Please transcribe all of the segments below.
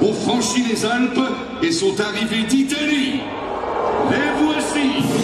ont franchi les Alpes et sont arrivés d'Italie. Les voici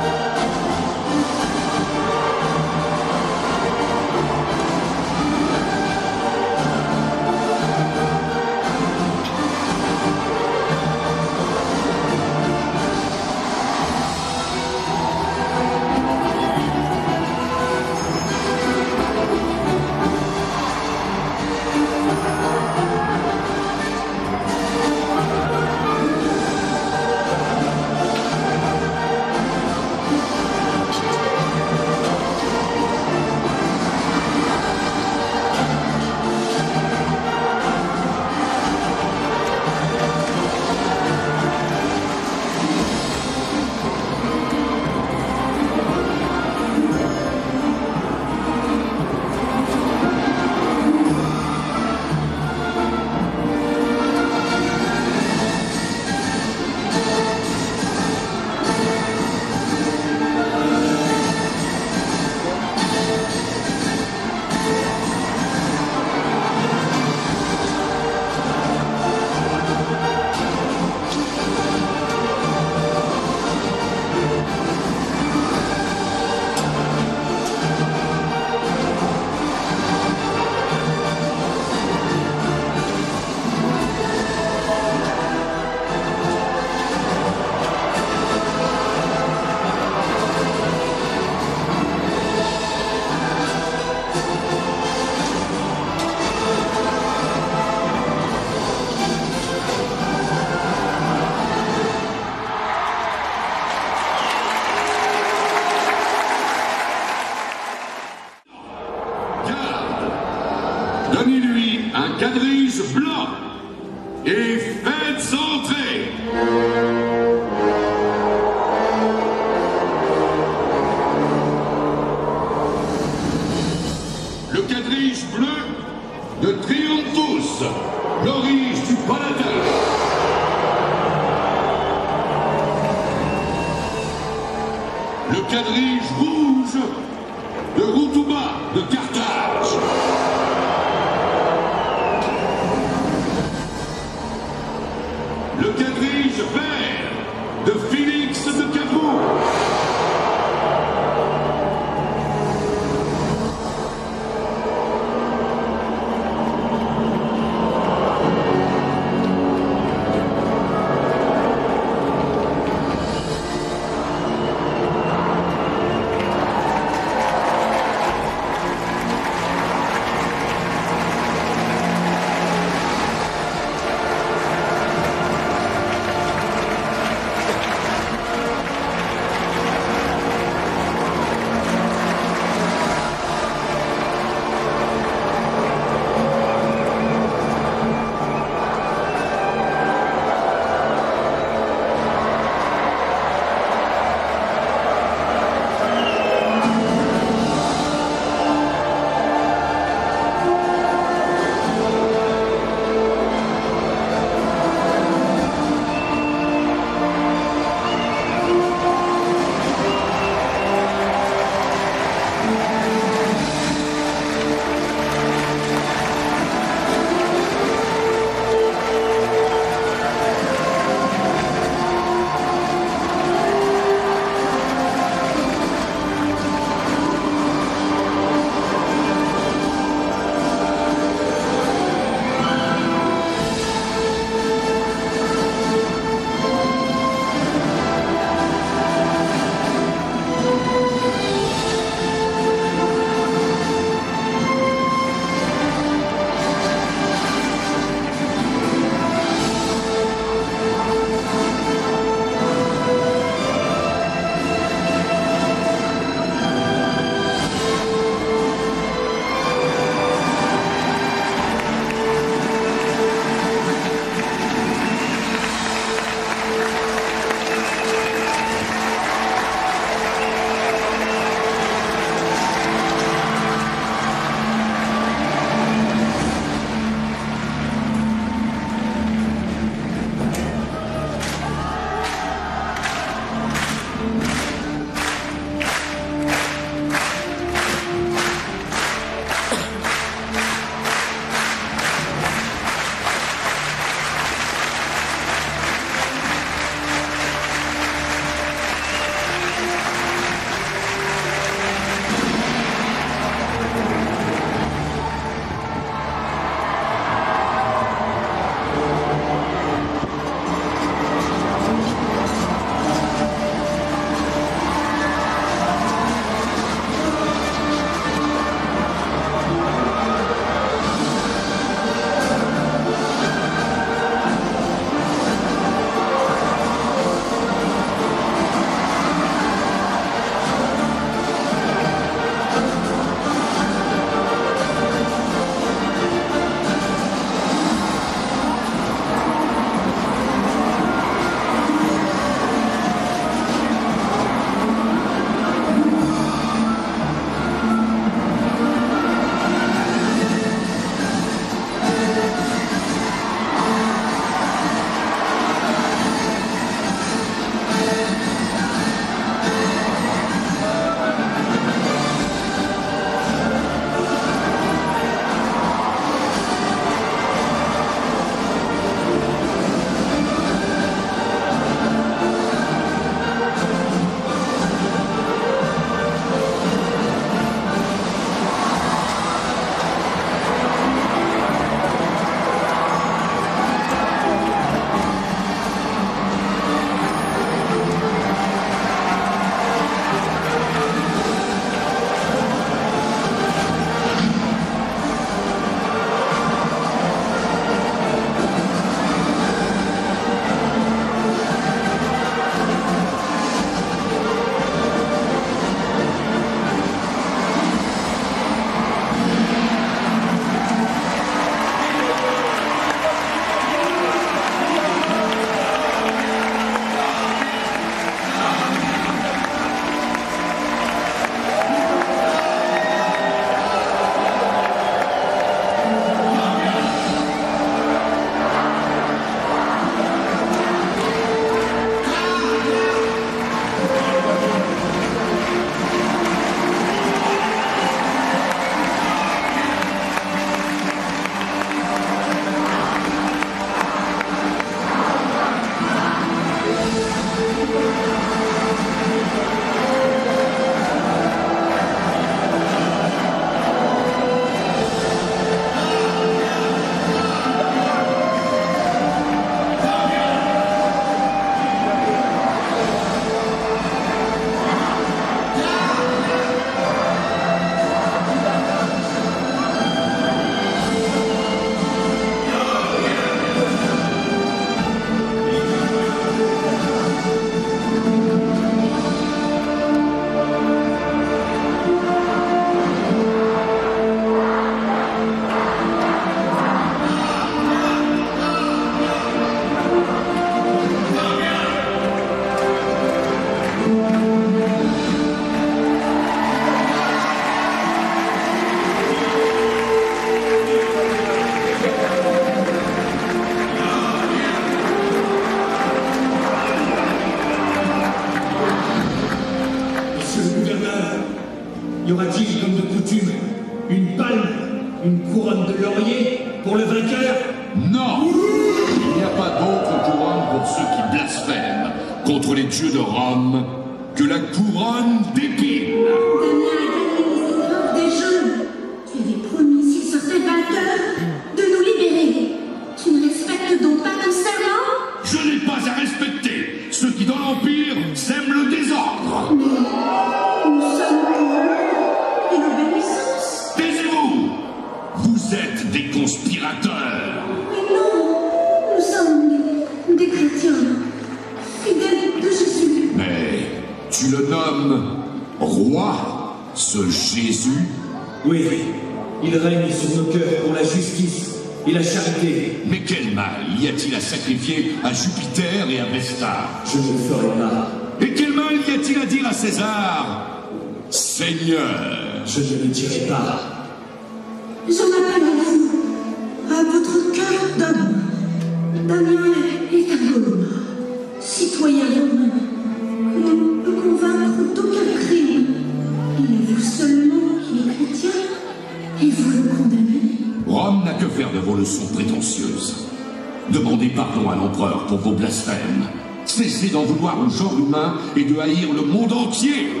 D'en vouloir au genre humain et de haïr le monde entier.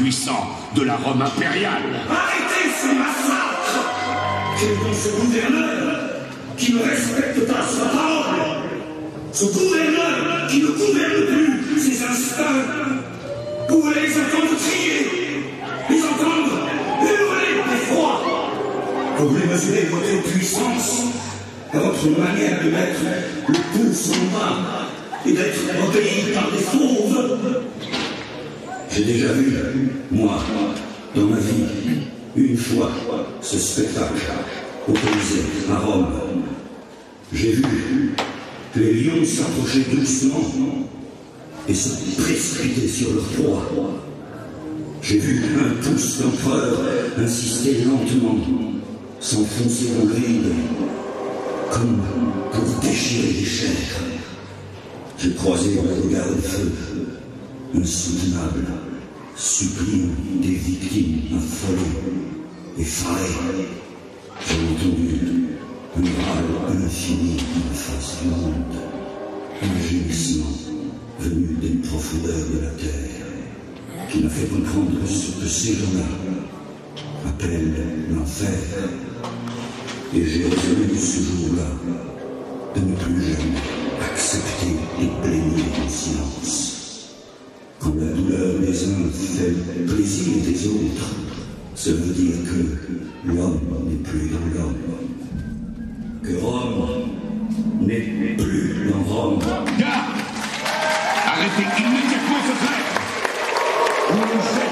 De la Rome impériale. Arrêtez ce massacre. Quel donc ce gouverneur qui ne respecte pas sa parole. Ce gouverneur qui ne gouverne plus ses instincts Vous voulez les entendre crier Les entendre hurler d'effroi Vous voulez mesurer votre puissance votre manière de mettre le pouce en bas et d'être obéi par des fauves? J'ai déjà vu, moi, dans ma vie, une fois, ce spectacle opposé à Rome. J'ai vu les lions s'approcher doucement et se précipiter sur leur proie. J'ai vu un pouce d'empereur insister lentement, s'enfoncer en grille, comme pour déchirer les chairs. J'ai croisé un regard de feu, insoutenable, suppliant des victimes affolées, effarées. J'ai entendu un râle infini en face du monde, un gémissement venu des profondeurs de la terre, qui m'a fait comprendre ce que ces gens-là appellent l'enfer. Et j'ai résolu ce jour-là de ne plus jamais accepter et plaigner en silence. Quand la douleur des uns fait plaisir des autres, ça veut dire que l'homme n'est plus dans l'homme. Que Rome n'est plus dans Rome. Garde Arrêtez immédiatement ce traître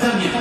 담당이에요.